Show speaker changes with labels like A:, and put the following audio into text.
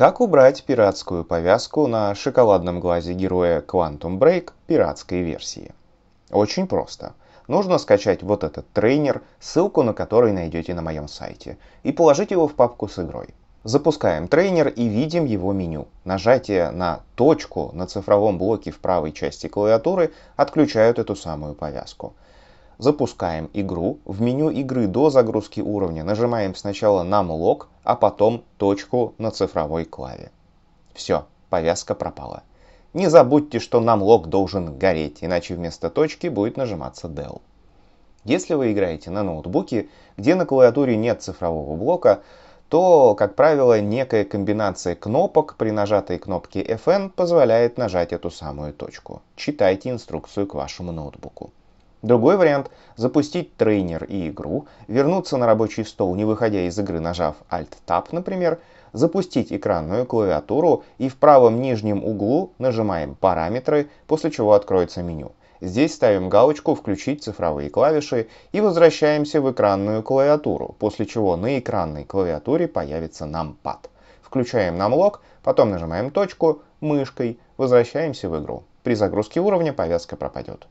A: Как убрать пиратскую повязку на шоколадном глазе героя Quantum Break пиратской версии? Очень просто. Нужно скачать вот этот трейнер, ссылку на который найдете на моем сайте, и положить его в папку с игрой. Запускаем трейнер и видим его меню. Нажатие на точку на цифровом блоке в правой части клавиатуры отключают эту самую повязку. Запускаем игру. В меню игры до загрузки уровня нажимаем сначала на Numlock, а потом точку на цифровой клаве. Все, повязка пропала. Не забудьте, что Numlock должен гореть, иначе вместо точки будет нажиматься Del. Если вы играете на ноутбуке, где на клавиатуре нет цифрового блока, то, как правило, некая комбинация кнопок при нажатой кнопке FN позволяет нажать эту самую точку. Читайте инструкцию к вашему ноутбуку. Другой вариант – запустить трейнер и игру, вернуться на рабочий стол, не выходя из игры, нажав Alt-Tab, например, запустить экранную клавиатуру и в правом нижнем углу нажимаем «Параметры», после чего откроется меню. Здесь ставим галочку «Включить цифровые клавиши» и возвращаемся в экранную клавиатуру, после чего на экранной клавиатуре появится Numpad. Включаем Numlock, потом нажимаем точку мышкой, возвращаемся в игру. При загрузке уровня повязка пропадет.